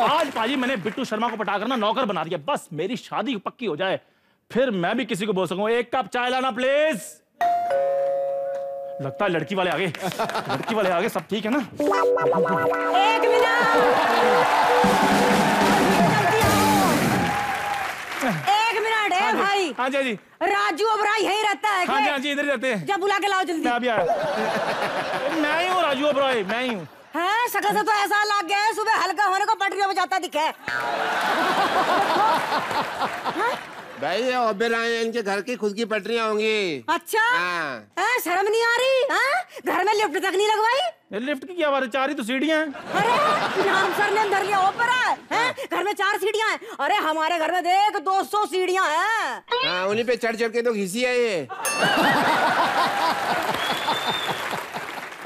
आज पाजी मैंने बिट्टू शर्मा को पटाकर ना नौकर बना दिया। बस मेरी शादी पक्की हो जाए फिर मैं भी किसी को बोल सकूँ एक कप चाय लाना प्लीज़ लगता है लड़की वाले आगे लड़की वाले आगे सब ठीक है ना? एक मिनट। एक मिनट है भाई। हाँ जी हाँ जी। राजू ओबराई यही रहता है हाँ जी हाँ जी इधर ही रहते हैं। जब बुला के लाओ जल्दी। मैं अभी आया मैं ही हूँ राजू अब्रॉय मैं ही हूँ। है शकल से तो ऐसा लग गया है सुबह हल्का होने को पटरियों में जाता दिखे। भाई ये ओबेराय हैं, इनके घर की खुद की पटरियाँ होंगी। अच्छा? हाँ। है शर्म नहीं आ रही? है? घर में लिफ्ट तक नहीं लगवाई? लिफ्ट की क्या बात है? चार ही तो सीढ़ियाँ हैं। अरे नाम सर ने धर लिया ओपरा है घर में चार सीढ़ियाँ हैं। अरे हमारे घर में देख 200 सीढ़ियाँ हैं। हाँ उन्हीं पे चढ़ चढ़ के तो घिसी है ये।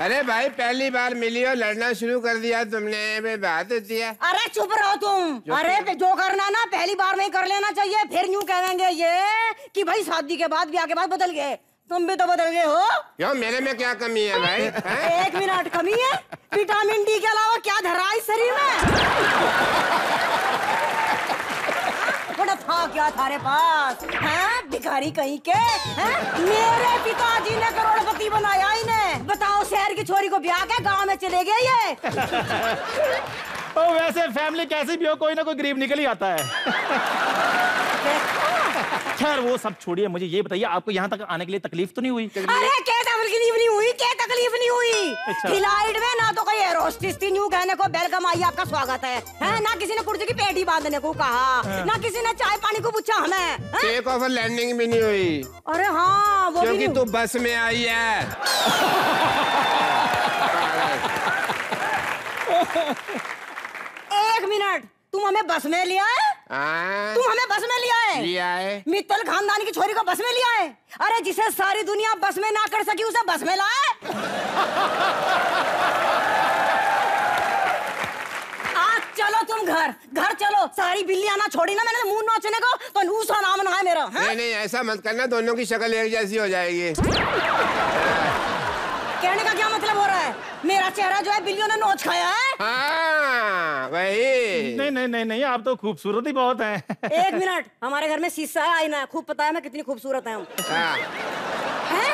अरे भाई पहली बार मिली और लड़ना शुरू कर दिया तुमने बात होती है। अरे चुप रहो तुम। अरे जो करना ना पहली बार में कर लेना चाहिए फिर यूँ कहेंगे ये कि भाई शादी के बाद ब्याह के बाद बदल गए। तुम भी तो बदल गए हो। क्यों मेरे में क्या कमी है भाई? हैं? एक मिनट कमी है? विटामिन डी के अलावा क्या धरा है शरीर में? क्या थारे पास? हैं भिखारी कहीं के? हैं मेरे पिताजी ने करोड़पति बनाया इन्हें। बताओ शहर की छोरी को ब्याह के गाँव में चले गए ये? ओ वैसे फैमिली कैसी भी हो कोई ना कोई गरीब निकल ही आता है। खैर वो सब छोड़िए मुझे ये बताइए आपको यहाँ तक आने के लिए तकलीफ़ तो नहीं हुई? अरे क्या तकलीफ़ नहीं हुई क्या तकलीफ़ नहीं हुई। अच्छा। फ़्लाइट में ना तो कोई थी न्यू कहने को वेलकम आई आपका स्वागत है। हैं। ना किसी ने कुर्सी की पेटी बांधने को कहा ना किसी ने चाय पानी को पूछा हमें टेक ऑफ़ लैंडिंग भी नहीं हुई। अरे हाँ वो क्योंकि तू बस में आई है। एक मिनट तुम हमें बस में लिया है हाँ, तुम हमें बस में लिया है। लिया है। मित्तल खानदान की छोरी को बस में लिया है। अरे जिसे सारी दुनिया बस में ना कर सकी उसे बस में लाए आज चलो तुम घर। घर चलो। सारी बिल्लियाँ ना छोड़ी ना मैंने मुँह नोचने को। तो नूसा नाम ना है मेरा हैं? नहीं नहीं ऐसा मत करना। दोनों की शक्ल एक जैसी हो जाएगी। कहने का क्या मतलब हो रहा है? मेरा चेहरा जो है बिल्लियों ने नोच खाया है? हाँ वही। नहीं नहीं नहीं नहीं आप तो खूबसूरत ही बहुत हैं। एक मिनट हमारे घर में शीशा है आईना है। खूब पता है मैं कितनी खूबसूरत है हम। हाँ, हैं?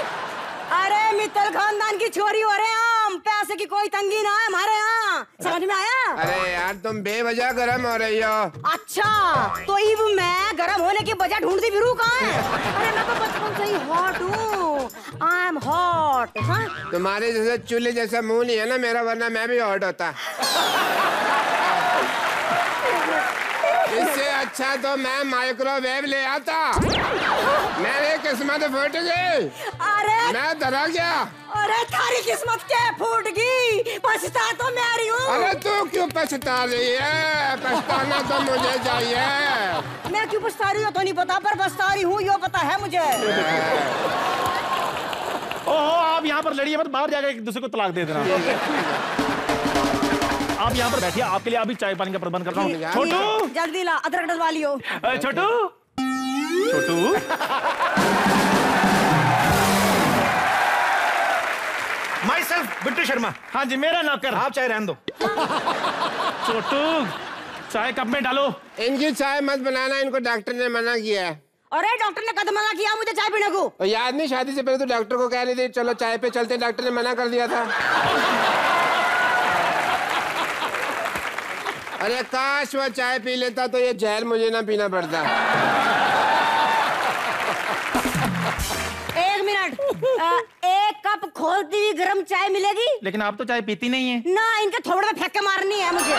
अरे मित्तल खानदान की छोरी हो रहे हैं हम। पैसे की कोई तंगी ना है हमारे यहाँ। समझ में आया? अरे यार तुम बेवजह गर्म हो रही हो। अच्छा तो इब मैं गर्म होने की वजह ढूंढती फिरू कहाँ है? अरे मैं तो बचपन से ही हॉट हूँ। आई एम हॉट तुम्हारे जैसे चूल्हे जैसा मुँह नहीं है ना मेरा वरना मैं भी हॉट होता। इससे अच्छा तो मैं माइक्रोवेव ले आता। मेरी किस्मत फूट गई। अरे! मैं डरा गया। अरे थारी किस्मत क्या फूट गई? पछता तो मैं रही हूँ। अरे तू तो क्यों पछता रही है? पछताना तो मुझे चाहिए। मैं क्यों पछता रही हूँ? तो नहीं पता पर पछता रही हूँ यो पता है मुझे। ओहो आप यहाँ पर लड़िए मत बाहर जाकर एक दूसरे को तलाक दे देना। आप यहाँ पर बैठिए आपके लिए अभी चाय पानी का प्रबंध कर रहा हूँ। छोटू! जल्दी ला अदरक डलवा लियो। छोटू! छोटू? Myself Bittu Sharma. हाँ जी मेरा नौकर आप चाय रहने दो। छोटू चाय कप में डालो। इनकी चाय मत बनाना इनको डॉक्टर ने मना किया है। अरे डॉक्टर ने कदम मना किया मुझे चाय पीने को। याद नहीं शादी से पहले तो डॉक्टर को कह रही थी चलो चाय पे चलते डॉक्टर ने मना कर दिया था। अरे काश वो चाय पी लेता तो ये जहर मुझे ना पीना पड़ता। एक मिनट। एक कप खोलती हुई गर्म चाय मिलेगी? लेकिन आप तो चाय पीती नहीं है। ना इनके थोड़े में फेंक के मारनी है मुझे।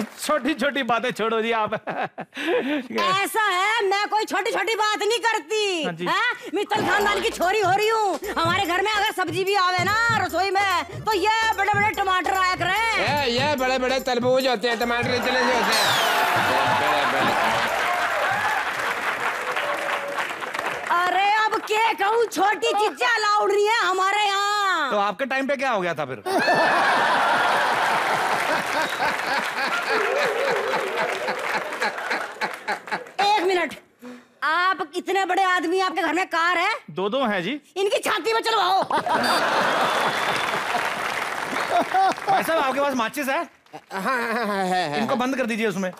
छोटी छोटी बातें छोड़ो जी आप। ऐसा है मैं कोई छोटी छोटी बात नहीं करती। हाँ। मित्तल खानदान की छोरी हो रही हूँ। हमारे घर में अगर सब्ज़ी भी आवे ना रसोई में तो ये बड़े बड़े टमाटर आया करें। ये बड़े बड़े तरबूज होते हैं टमाटर इतने से होते हैं। अरे अब के कहूँ? छोटी चीज़ें अलाउड नहीं है हमारे यहाँ। तो आपके टाइम पे क्या हो गया था फिर एक मिनट आप इतने बड़े आदमी आपके घर में कार है? दो दो हैं जी। इनकी छाती में चलवाओ। भाई साहब आपके पास माचिस है? हाँ हाँ हाँ इनको बंद कर दीजिए उसमें।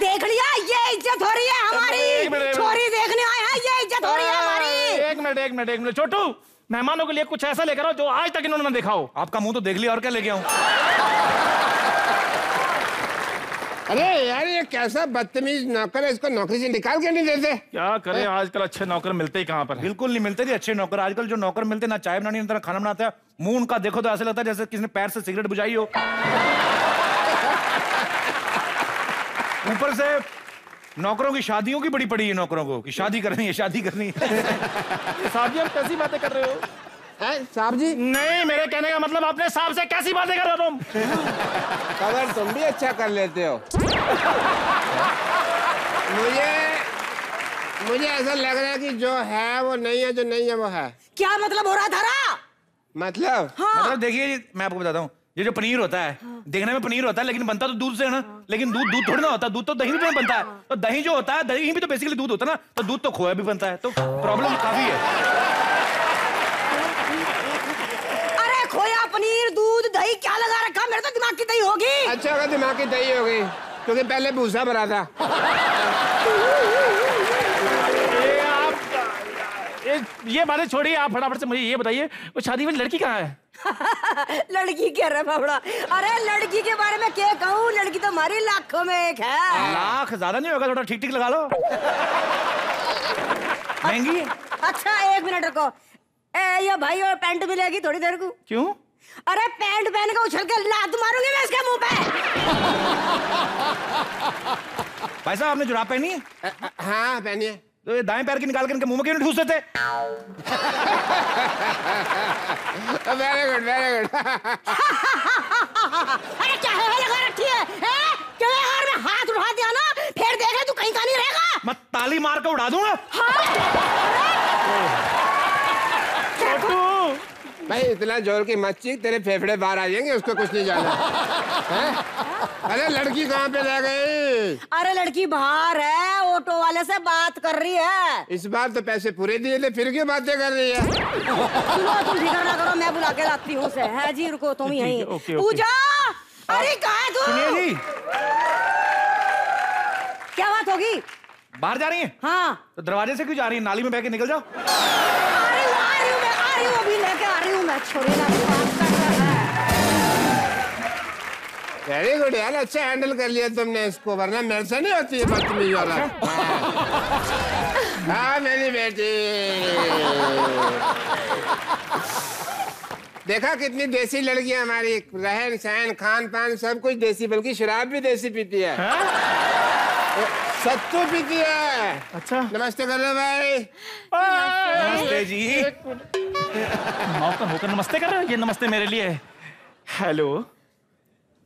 देख लिया ये इज़्ज़त हो रही है हमारी। छोरी देखने आए हैं ये इज़्ज़त हो रही है हमारी। एक मिनट एक मिनट एक मिनट। छोटू मेहमानों के लिए कुछ ऐसा लेकर आओ जो आज तक इन्होंने ना देखा हो। आपका मुँह तो देख लिया और क्या लेके आऊँ? अरे यार ये कैसा बदतमीज नौकर है इसको नौकरी से निकाल के नहीं देते? क्या करें आजकल अच्छे नौकर मिलते ही कहाँ पर बिल्कुल नहीं मिलते जी अच्छे नौकर। आजकल जो नौकर मिलते ना चाय बनानी ना खाना बनाते हैं मुँह उनका देखो तो ऐसा लगता है जैसे किसी ने पैर से सिगरेट बुझाई हो। ऊपर से नौकरों की शादियों की बड़ी पड़ी है नौकरों को कि शादी करनी है शादी करनी है। साहब जी आप कैसी बातें कर रहे हो हैं, साहब जी? नहीं मेरे कहने का मतलब अपने साहब से कैसी बातें कर रहे हो तुम? खबर तुम भी अच्छा कर लेते हो। मुझे मुझे ऐसा लग रहा है कि जो है वो नहीं है जो नहीं है वो है। क्या मतलब हो रहा था रा? मतलब? मतलब देखिए मैं आपको बताता हूँ। ये जो पनीर होता है हाँ। देखने में पनीर होता है लेकिन बनता तो दूध से है ना? लेकिन दूध दूध थोड़ी ना होता दूध तो दही में बनता है। तो दही जो होता है दही भी तो बेसिकली दूध होता है ना? तो दूध तो खोया भी बनता है। तो प्रॉब्लम काफ़ी है अरे खोया पनीर दूध दही क्या लगा रखा? मेरे तो दिमाग की दही होगी। अच्छा होगा दिमाग की दही हो गई क्योंकि पहले भूसा भरा था। ये आप ये, ये बातें छोड़िए आप फटाफट से मुझे ये बताइए वो शादी वाली लड़की कहाँ है? लड़की कह रहा बाबड़ा अरे लड़की के बारे में क्या कहूँ? लड़की तो हमारी लाखों में एक है। लाख ज़्यादा नहीं होगा थोड़ा ठीक ठीक लगा लो। महँगी? है अच्छा एक मिनट रुको। ए ये भाई और पैंट मिलेगी थोड़ी देर को। क्यों? अरे पैंट पहन के उछल के लात मारूँगी मैं इसके मुँह पे। भाई साहब आपने जुराब पहनी है? अ- अ- हाँ तो ये दाएँ पैर की निकाल के इनके मुँह में क्यों नहीं ठूस देते वेरी गुड वेरी गुड अरे क्या है लगा रखी है हैं? क्यों यार मैं हाथ उठा दिया ना? फिर देख तू कहीं का नहीं रहेगा। मैं ताली मार कर उड़ा दूँगा। छोटू भाई इतना ज़ोर की मच्छी तेरे फेफड़े बाहर आ जाएँगे उसको कुछ नहीं जाना। हैं? अरे लड़की कहाँ पे रह गई? अरे लड़की बाहर है ऑटो वाले से बात कर रही है। इस बार तो पैसे पूरे दिए थे फिर क्यों बातें कर रही है? सुनो तुम फ़िक्र ना करो मैं बुला के लाती हूँ उसे। है जी रुको तुम है, यहीं। पूजा! अरे कहा तू? क्या बात होगी? बाहर जा रही है? हाँ। तो दरवाजे से क्यों जा रही है? नाली में बह के निकल जाओ आ रही हूँ आ रही हूँ मैं आ रही हूँ अभी लेके आ रही हूँ मैं छोड़ी ना है वेरी गुड यार अच्छा हैंडल कर लिया तुमने इसको, वरना मेरे से नहीं होती है बदतमीज वाला हाँ। हाँ मेरी बेटी। देखा कितनी देसी लड़की हमारी रहन सहन खान पान सब कुछ देसी, बल्कि शराब भी देसी पीती है। सत्तू पीती है। अच्छा। नमस्ते कर रहे भाई। नमस्ते। जी। नौकर होकर नमस्ते कर रहे हो? ये नमस्ते मेरे लिए। हेलो।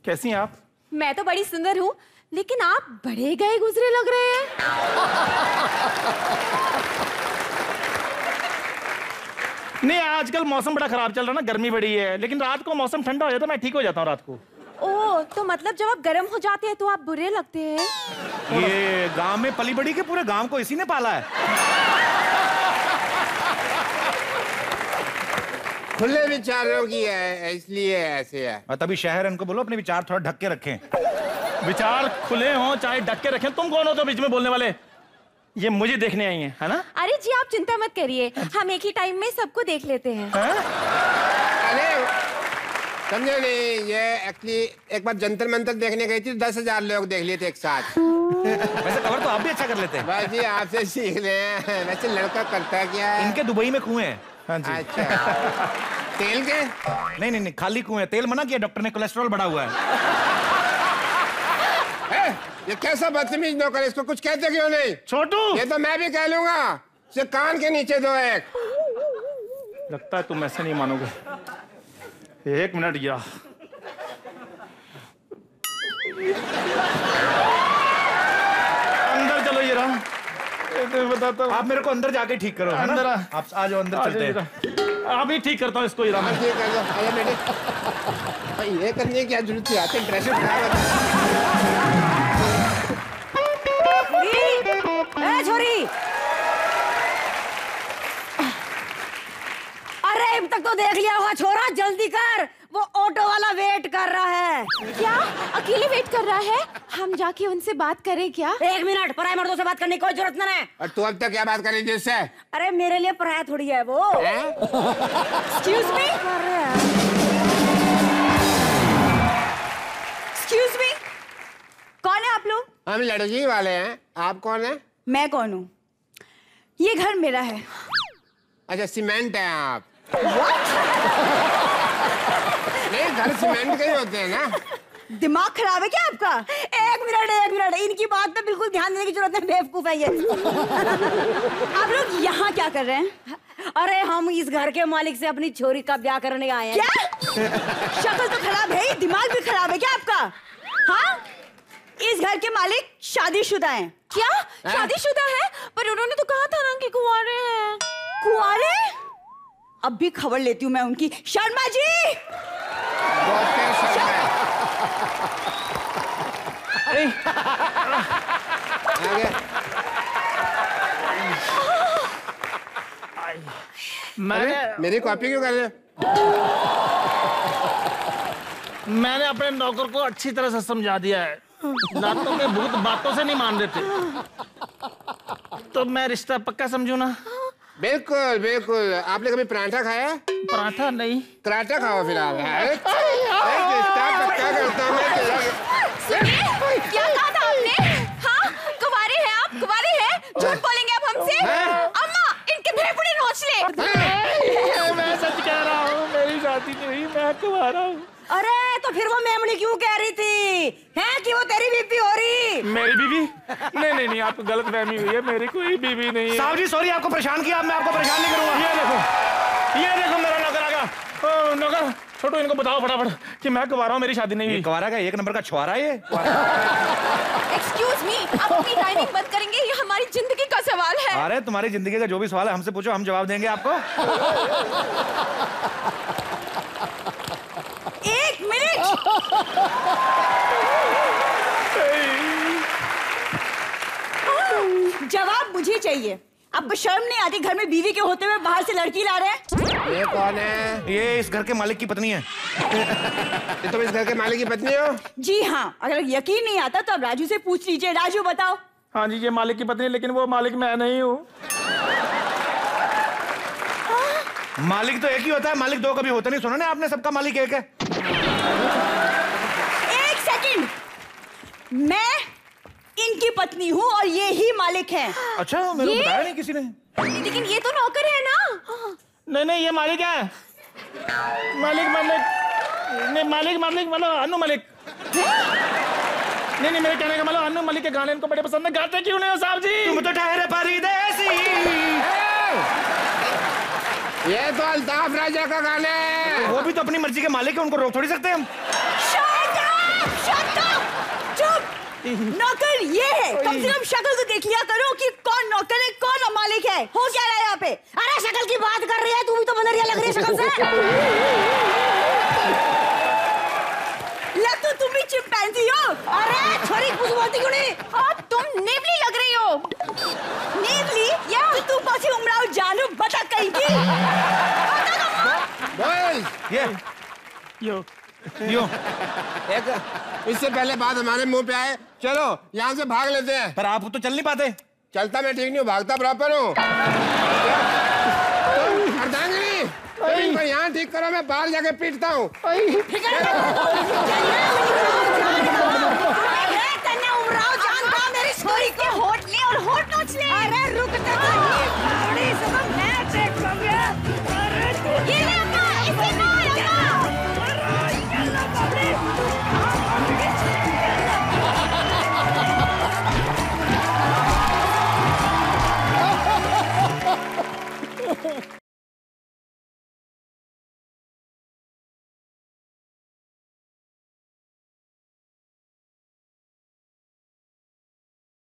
कैसी हैं आप? मैं तो बड़ी सुंदर हूँ लेकिन आप बड़े गए गुजरे लग रहे हैं। नहीं आजकल मौसम बड़ा खराब चल रहा है ना गर्मी बड़ी है। लेकिन रात को मौसम ठंडा हो जाता है मैं ठीक हो जाता हूँ रात को। ओह तो मतलब जब आप गर्म हो जाते हैं तो आप बुरे लगते हैं? ये गाँव में पली बड़ी के पूरे गाँव को इसी ने पाला है। खुले विचारों की है इसलिए ऐसे है। और तभी शहर इनको बोलो अपने विचार थोड़ा ढक के रखें। विचार खुले हों चाहे ढक के रखें तुम कौन हो तो बीच में बोलने वाले? ये मुझे देखने आई हैं है ना? अरे जी आप चिंता मत करिए हम एक ही टाइम में सबको देख लेते हैं। हैं? अरे समझे नहीं ये एक्चुअली एक बार जंतर मंतर देखने गई थी दस हज़ार लोग देख लिए थे एक साथ। वैसे कवर तो आप भी अच्छा कर लेते हैं। बस जी आपसे सीख रहे हैं वैसे लड़का करता क्या है? इनके दुबई में कुएँ हैं। हाँ जी। अच्छा। तेल के? नहीं नहीं नहीं खाली कुएँ तेल मना किया डॉक्टर ने कोलेस्ट्रॉल बढ़ा हुआ है। ये कैसा बदतमीज नौकर है? इसको कुछ कहते क्यों नहीं? छोटू! ये तो मैं भी कह लूँगा। कान के नीचे दो एक। लगता है तुम ऐसे नहीं मानोगे। एक मिनट गया अंदर चलो ये रहा। तो बताता हूँ। आप मेरे को अंदर जाके ठीक करो है ना? अंदर आ। आप आ जाओ अंदर चलते हैं। आप ही ठीक करता हूँ इसको जरा मैं। ये करने की क्या ज़रूरत थी? आते प्रेशर देख लिया होगा छोरा जल्दी कर। वो ऑटो वाला वेट कर रहा है। क्या? अकेले वेट कर रहा है? हम जाके उनसे बात करें क्या? एक मिनट पराये मर्दों से बात करने की कोई ज़रूरत नहीं है। और तू अब तक क्या बात कर रही उससे? अरे मेरे लिए पराया थोड़ी है वो। एक्सक्यूज मी एक्सक्यूज मी कौन है आप लोग? हम लड़की वाले हैं। आप कौन है? मैं कौन हूँ? ये घर मेरा है। अच्छा सीमेंट है आप। नहीं घर सीमेंट के ही होते हैं ना। दिमाग खराब है क्या आपका? एक मिनट एक मिनट। इनकी बात पे बिल्कुल ध्यान देने की ज़रूरत नहीं बेवकूफ़ है ये। आप लोग यहाँ क्या कर रहे हैं? अरे हम इस घर के मालिक से अपनी छोरी का ब्याह करने आए हैं। क्या? शक्ल तो खराब है दिमाग भी खराब है क्या आपका? हाँ? इस घर के मालिक शादीशुदा हैं। क्या? शादीशुदा है? पर उन्होंने तो कहा था ना कि हैं अब भी खबर लेती हूँ मैं उनकी। शर्मा जी! मैंने मेरी कॉपी क्यों कर रहे मैंने अपने नौकर को अच्छी तरह से समझा दिया है। दांतों के भूत बातों से नहीं मान रहे थे तो मैं रिश्ता पक्का समझू ना? बिल्कुल बिल्कुल। आपने कभी पराठा खाया? पराठा नहीं। पराठा खाओ फिर आप पक्का करता हूँ क्या कहा था आपने? हाँ कुंवारे हैं आप कुंवारे हैं? झूठ बोलेंगे आप हमसे? अम्मा इनके भेपड़े नोच ले। मैं सच कह रहा हूँ मेरी शादी नहीं हुई मैं कुंवारा हूँ अरे तो फिर वो मेमनी क्यों कह रही थी हैं कि वो तेरी बीबी हो रही मेरी बीवी? नहीं नहीं नहीं आपको गलत फहमी हुई है मेरी कोई बीवी नहीं है। साहब जी सॉरी आपको परेशान किया मैं आपको परेशान नहीं करूँगा। ये देखो ये देखो मेरा नौकर आ गया। ओ, नौकर छोटो इनको बताओ फटाफट कि मैं कुंवारा हूँ मेरी शादी नहीं हुई। कवारा का एक नंबर का छुआरा है ये? एक्सक्यूज मी आप अपनी टाइमिंग बंद करेंगे ये हमारी ज़िंदगी का सवाल है। अरे तुम्हारी ज़िंदगी का जो भी सवाल है हमसे पूछो हम जवाब देंगे आपको एक मिनट जवाब मुझे चाहिए। आपको शर्म नहीं आती घर में बीवी के होते हुए बाहर से लड़की ला रहे हैं। ये कौन है? ये इस घर के मालिक की पत्नी है। ये तुम इस घर के मालिक की पत्नी हो? जी हाँ अगर यकीन नहीं आता तो आप राजू से पूछ लीजिए। राजू बताओ। हाँ जी ये मालिक की पत्नी है लेकिन वो मालिक मैं नहीं हूँ। मालिक तो एक ही होता है मालिक दो कभी होता नहीं। सुना ना आपने सबका मालिक एक है। एक सेकंड। मैं इनकी पत्नी हूँ और ये ही मालिक हैं। अच्छा मेरे को ये? बताया नहीं किसी ने? लेकिन ये तो नौकर है ना? नहीं नहीं ये मालिक है। मालिक मालिक। नहीं मालिक मालिक मतलब अनु मलिक। नहीं नहीं मेरे कहने का मतलब अनु मलिक के गाने इनको बड़े पसंद है। गाते क्यों नहीं हो साहब जी? तुम तो ठहरे परदेसी। ये तो अल्ताफ राजा का गाना है। वो भी तो अपनी मर्ज़ी के मालिक है उनको रोक थोड़ी सकते हम? नौकर ये है। कम से कम शक्ल तो देख लिया करो कि कौन नौकर है कौन मालिक है। हो क्या रहा है यहाँ पे? अरे शक्ल की बात कर रही है तू भी तो बनरिया लग रही है शक्ल से। लग तो तुम भी चिंपैंजी हो। अरे छोरी कुछ बोलती क्यों नहीं? आप तुम नेवली लग रही हो। नेवली या तो तू कौन सी उमराव जानू बता कहीं की। बोल। ये। यो। यो एक इससे पहले बात हमारे मुँह पे आए। चलो यहाँ से भाग लेते हैं। पर आप तो चल नहीं पाते। चलता मैं ठीक नहीं हूँ भागता प्रॉपर हूँ। यहाँ ठीक करो मैं बाहर जाके पीटता हूँ। अरे। तन्ने उमराव जान का मेरी छोरी के होठ ले और होठ नोच ले?